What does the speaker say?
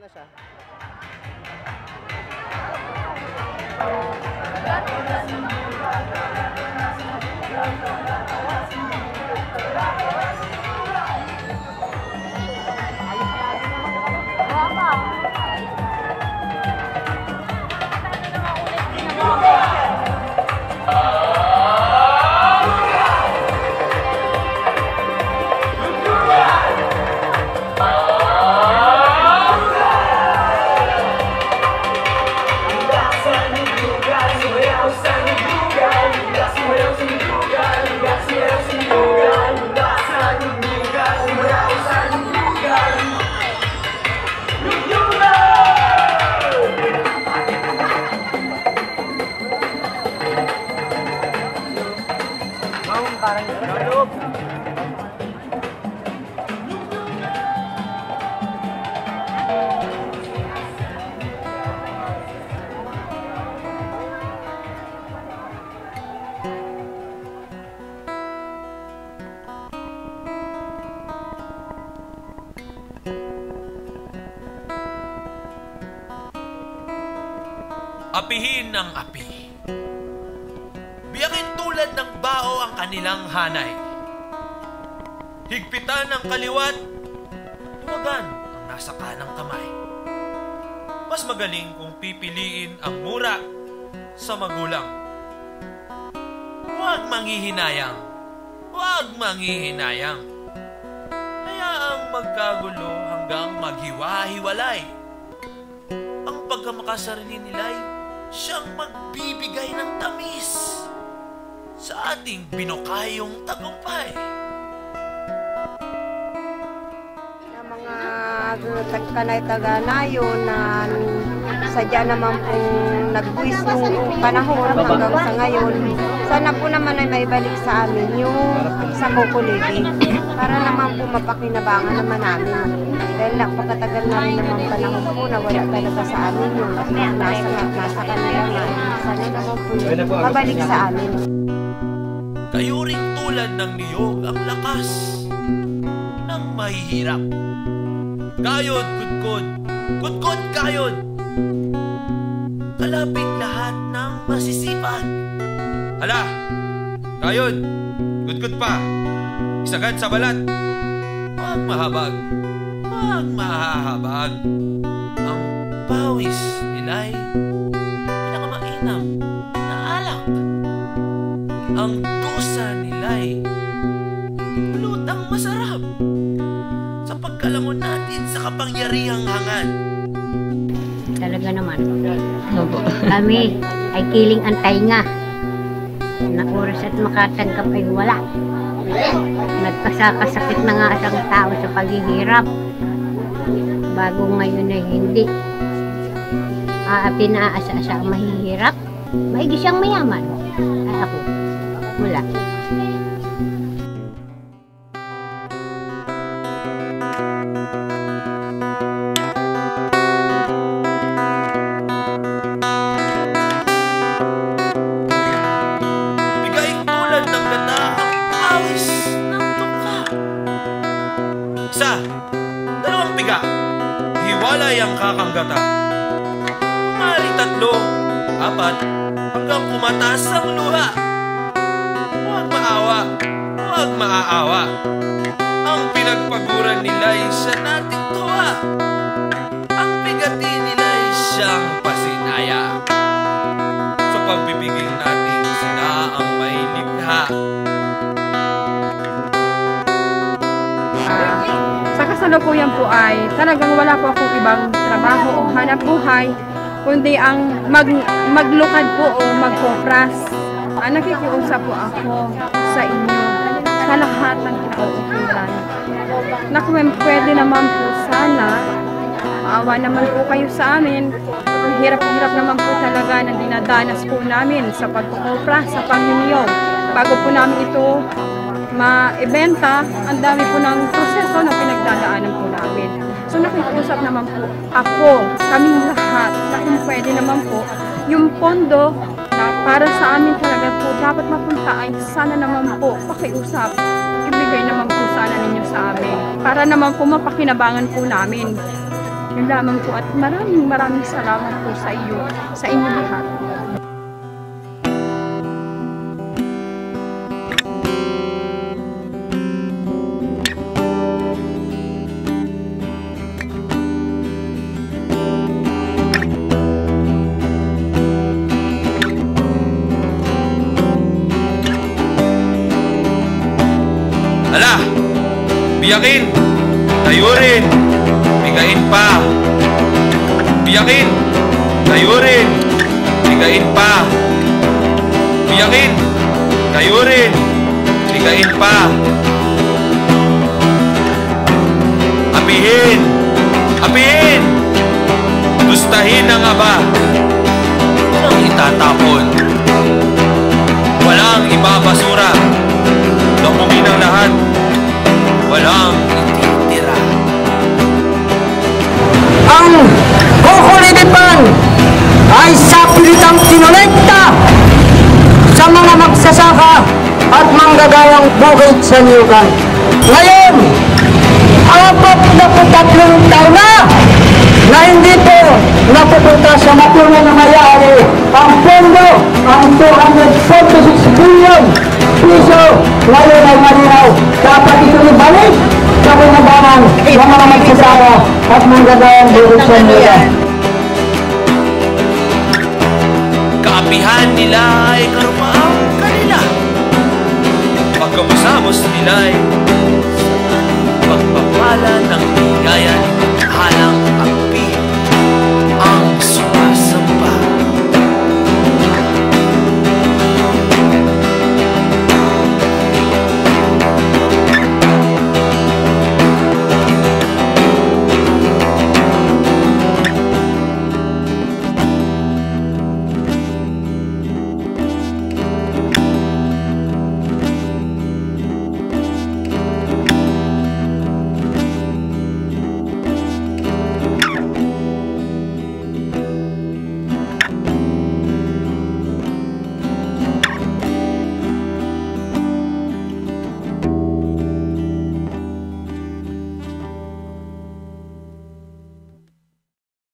na siya. Apihin ng api. Biyakin tulad ng bao ang kanilang hanay. Higpitan ng kaliwat, tuwagan ang nasa kanang kamay. Mas magaling kung pipiliin ang mura sa magulang. Huwag manghihinayang. Huwag manghihinayang. Hayaang magkagulo hanggang maghiwa-hiwalay. Ang pagkamakasarili nila'y siyang magbibigay ng tamis sa ating binukayong tagumpay. na mga kanay taganayo na sadya naman pong nagbuwis nung panahon hanggang sa ngayon. Sana po naman ay maibalik sa amin yung sa kukuligi para naman po mapakinabangan naman namin. Dahil napakatagal na rin naman panahon po na wala talaga sa amin yung nasa, nasa kanila nga. Sana naman po mabalik sa amin. Kayo ring tulad ng niyog ang lakas ng mahihirap. Kayod, kudkod, kudkod kayod. Kalapit lahat ng masisipag. Hala, kayod, kudkod pa. Isagad sa balat. Huwag mahabag, huwag mahahabag. Ang pawis nila'y pinakamainam na alak ang dusa nila'y lutang masarap sa pagkalangon natin sa kapangyarihang hangad. Talaga naman. Kami ay kiling antay nga. Na oras at makatanggap ay wala. Nagkasakasakit na nga ang tao sa paghihirap. Bago ngayon ay hindi. Aapi na asa sa mahihirap. Maigi siyang mayaman. Ay ako, wala. Hiwalay ang kakanggata. Umali tatlo, apat, hanggang kumataas ang luha. Huwag maawa, huwag maaawa. Ang pinagpaguran nila'y siya nating tuwa. Kasalukuyan po ay talagang wala po akong ibang trabaho o hanap buhay, kundi ang mag, maglukad po o magkopras. Ah, nakikiusap po ako sa inyo sa lahat ng kinauukulan. Na kung pwede naman po sana, maawa naman po kayo sa amin. Ang hirap-hirap naman po talaga na dinadanas po namin sa pagkukopras, sa panghiniyong. Bago po namin ito ma-ibenta, ang dami po ng proseso nakikiusap naman po ako, kaming lahat, na kung pwede naman po, yung pondo na para sa amin talaga po dapat mapunta ay sana naman po pakiusap. Ibigay naman po sana ninyo sa amin para naman po mapakinabangan po namin. Yun lamang po at maraming maraming salamat po sa iyo, sa inyo lahat. Ala! Biyakin! Tayurin! Bigain pa! Biyakin! Tayurin! Bigain pa! Biyakin! Tayurin! Bigain pa! Apihin! Apihin! Gustahin ang aba! Walang itatapon! Walang ibabasura! Dumumin ang lahat. Walang ititira. ang kukulidipan ay sa pilitang kinolekta sa mga magsasaka at manggagawang bukid sa niyugan. Ngayon, apat na po tatlong taon na na hindi po napupunta sa matulong na mayari ang pondo ang 246 billion piso ngayon ay malinaw. Dapat ito ibalik sa kumabangan ng mga magsasaka at manggagawang sa niyugan. Kaapihan nila ay karumaang kanila. Pagkamusamos nila ay pagpapala ng bigayan